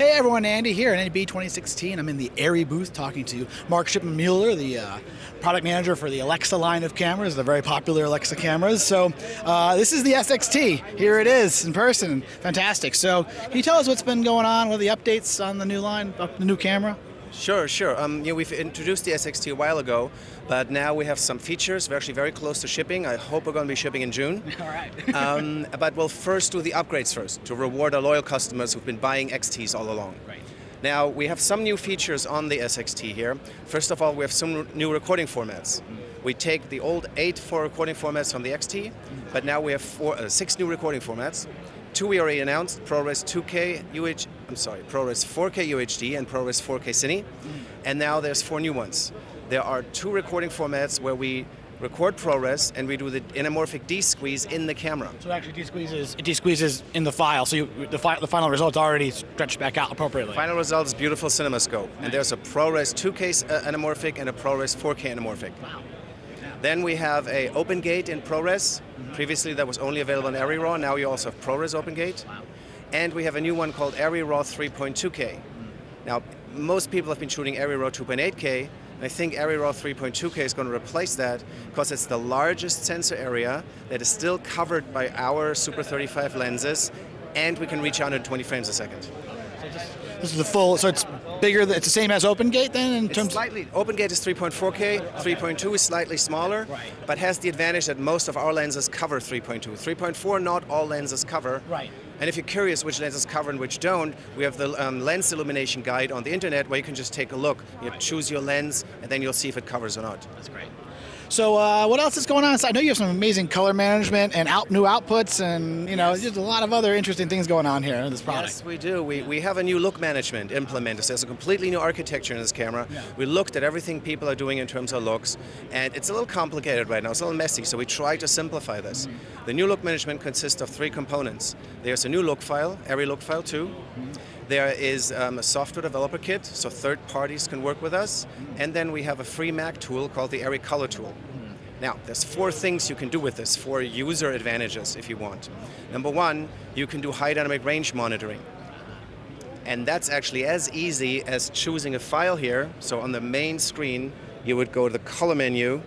Hey everyone, Andy here at NAB 2016. I'm in the ARRI booth talking to Marc Shipman-Mueller, the uh, product manager for the Alexa line of cameras, the very popular Alexa cameras. So uh, this is the SXT. Here it is in person. Fantastic. So can you tell us what's been going on? Are the updates on the new line, the new camera? Sure, sure. Um, you know, we've introduced the SXT a while ago, but now we have some features. We're actually very close to shipping. I hope we're going to be shipping in June. All right. um, but we'll first do the upgrades first to reward our loyal customers who've been buying XTs all along. Right. Now, we have some new features on the SXT here. First of all, we have some new recording formats. We take the old eight four recording formats from the XT, but now we have four, uh, six new recording formats. Two we already announced, ProRes 2K UH, I'm sorry, ProRes 4K UHD and ProRes 4K Cine. And now there's four new ones. There are two recording formats where we record ProRes and we do the anamorphic de-squeeze in the camera. So it actually de-squeezes, it de-squeezes in the file, so you, the, fi the final result's already stretched back out appropriately. Final result is beautiful CinemaScope. And there's a ProRes 2K uh, anamorphic and a ProRes 4K anamorphic. Wow. Then we have a OpenGate in ProRes. Previously that was only available in ARRI RAW. Now you also have ProRes OpenGate. Wow. And we have a new one called ARRI RAW 3.2K. Now most people have been shooting ARRI RAW 2.8K. And I think ARRI RAW 3.2K is going to replace that because it's the largest sensor area that is still covered by our Super 35 lenses, and we can reach 120 frames a second. This is the full, so it's bigger, it's the same as OpenGate then in It's terms slightly OpenGate is 3.4K, 3.2 is slightly smaller, Right. but has the advantage that most of our lenses cover 3.2. 3.4, not all lenses cover. Right. And if you're curious which lenses cover and which don't, we have the um, lens illumination guide on the internet where you can just take a look. You choose your lens, and then you'll see if it covers or not. That's great. So uh, what else is going on? I know you have some amazing color management and out, new outputs, and you know, just a lot of other interesting things going on here in this product. Yes, we do. We, we have a new look management implemented. So there's a completely new architecture in this camera. Yeah. We looked at everything people are doing in terms of looks, and it's a little complicated right now. It's a little messy, so we try to simplify this. Mm-hmm. The new look management consists of three components. There's a new look file, ARRI look file 2 Mm-hmm. There is um, a software developer kit, so third parties can work with us. Mm-hmm. And then we have a free Mac tool called the ARRI Color Tool. Now, there's four things you can do with this, four user advantages if you want. Number one, you can do high dynamic range monitoring. And that's actually as easy as choosing a file here. So on the main screen, you would go to the color menu,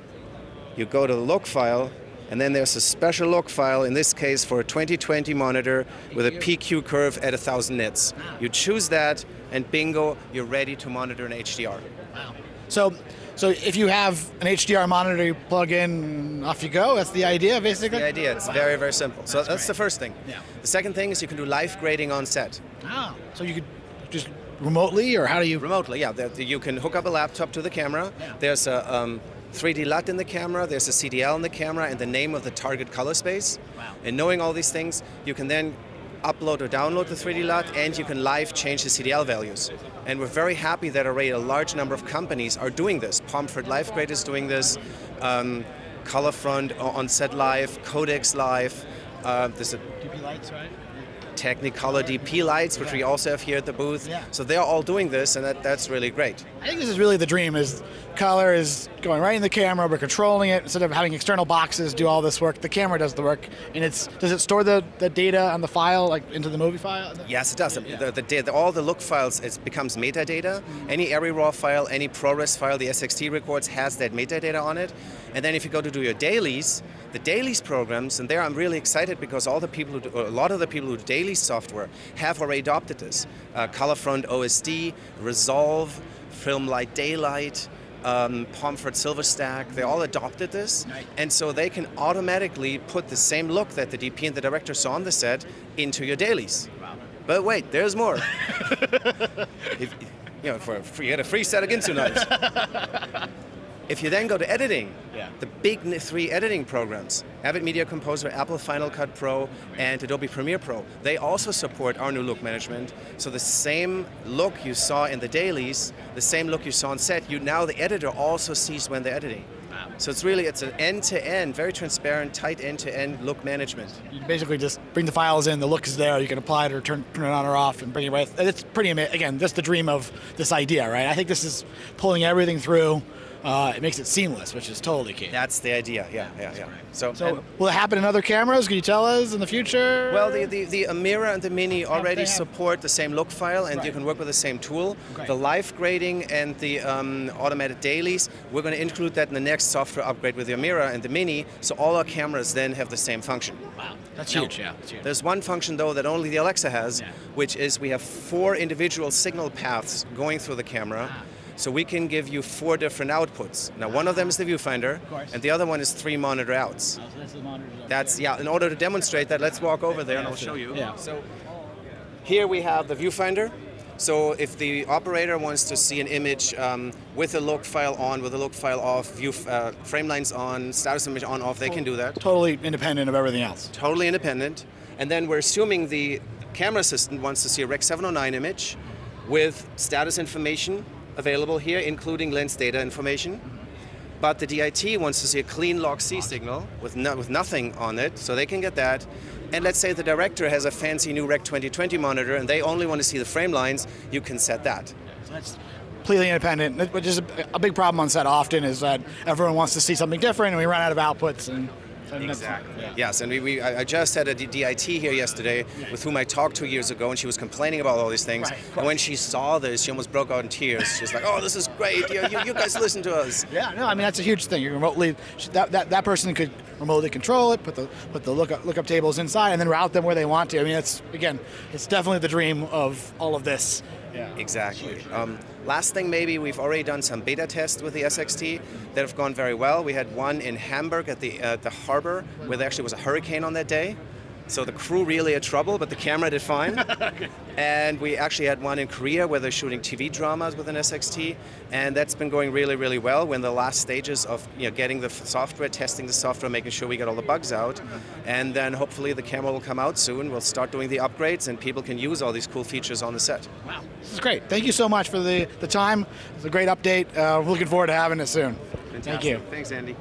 you go to the log file, and then there's a special log file, in this case for a 2020 monitor with a PQ curve at 1000 nits. You choose that, and bingo, you're ready to monitor an HDR. Wow. So, so if you have an HDR monitor, you plug in, off you go. That's the idea, basically. The idea, it's very, very simple. So that's, the first thing. Yeah. The second thing is you can do live grading on set. Ah, so you could just remotely, or how do you? Remotely, yeah. You can hook up a laptop to the camera. There's a um, 3D LUT in the camera, there's a CDL in the camera, and the name of the target color space. Wow. And knowing all these things, you can then upload or download the 3D LUT, and you can live change the CDL values. And we're very happy that already a large number of companies are doing this. Pomfort Live Grade is doing this, um, Colorfront on Set Live, Codex Live. Uh, there's a DP lights, right? Technicolor DP lights, which we also have here at the booth. Yeah. So they're all doing this, and that, that's really great. I think this is really the dream. Is color is going right in the camera. We're controlling it instead of having external boxes do all this work. The camera does the work, and it's does it store the, the data on the file like into the movie file? Yes, it does. The, the, the, all the look files, it becomes metadata. Mm-hmm. Any ARRI RAW file, any ProRes file the SXT records has that metadata on it. And then if you go to do your dailies, the dailies programs, and there I'm really excited because all the people, who do, a lot of the people who do dailies software have already adopted this. Uh, Colorfront OSD, Resolve, Filmlight Daylight, um, Pomfort Silverstack, they all adopted this. And so they can automatically put the same look that the DP and the director saw on the set into your dailies. Wow. But wait, there's more. if, you know, for, for you get a free set of Ginsu knives. if you then go to editing, Yeah. the big three editing programs, Avid Media Composer, Apple Final Cut Pro, and Adobe Premiere Pro, they also support our new look management. So the same look you saw in the dailies, the same look you saw on set, you now the editor also sees when they're editing. Wow. So it's really it's an end-to-end, very transparent, tight end-to-end look management. You basically just bring the files in. The look is there. You can apply it or turn, turn it on or off and bring it with. It's pretty amazing. Again, that's the dream of this idea, right? I think this is pulling everything through uh, it makes it seamless, which is totally key. That's the idea. Yeah, yeah, yeah. So, so, will it happen in other cameras? Can you tell us in the future? well, the, the, the Amira and the Mini already support the same look file, and you can work with the same tool. Great. The live grading and the um, automated dailies, we're going to include that in the next software upgrade with the Amira and the Mini, so all our cameras then have the same function. wow, that's Now, huge. Yeah, that's huge. There's one function though that only the Alexa has, Yeah. which is we have four individual signal paths going through the camera. Ah. So we can give you four different outputs. Now one of them is the viewfinder, course. and the other one is three monitor outs. Oh, so that's the monitor That's there. yeah. In order to demonstrate that, let's walk over there and I'll show you. Yeah. So here we have the viewfinder. So if the operator wants to see an image um, with a look file on, with a look file off, view uh, frame lines on, status image on off, they can do that. totally independent of everything else. totally independent. And then we're assuming the camera assistant wants to see a Rec 709 image with status information available here, including lens data information. But the DIT wants to see a clean log C signal with, no, with nothing on it, so they can get that. And let's say the director has a fancy new Rec 2020 monitor and they only want to see the frame lines, you can set that. So that's completely independent, which is a, big problem on set often is that everyone wants to see something different and we run out of outputs. And, that's- yeah. Yes, and we, we I I just had a DIT here yesterday with whom I talked two years ago, and she was complaining about all these things. Right, and when she saw this, she almost broke out in tears. She's like, "Oh, this is great! You, you, you guys listen to us." Yeah, no, I mean that's a huge thing. You remotely that, that that person could remotely control it, put the put the lookup lookup tables inside, and then route them where they want to. I mean, it's again, it's definitely the dream of all of this. Yeah. Exactly. Um, last thing, maybe we've already done some beta tests with the SXT that have gone very well. We had one in Hamburg at the uh, the harbor where there actually was a hurricane on that day. So the crew really had trouble, but the camera did fine. And we actually had one in Korea where they're shooting TV dramas with an SXT, and that's been going really, really well. We're in the last stages of you know getting the software, testing the software, making sure we get all the bugs out, and then hopefully the camera will come out soon. We'll start doing the upgrades, and people can use all these cool features on the set. Wow, this is great. Thank you so much for the the time. It's a great update. Uh, we're looking forward to having it soon. Thank you. Thanks, Andy.